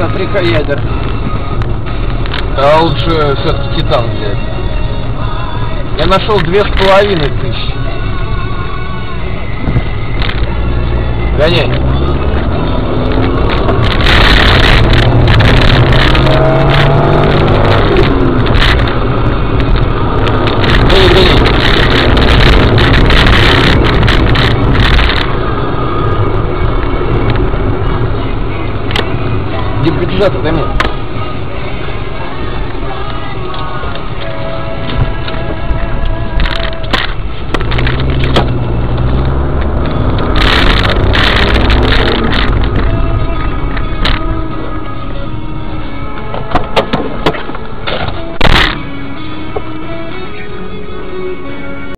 за трикоядер. А лучше все-таки титан взять. Я нашел две с половиной тысячи. Гоняй. Где бюджет дай мне.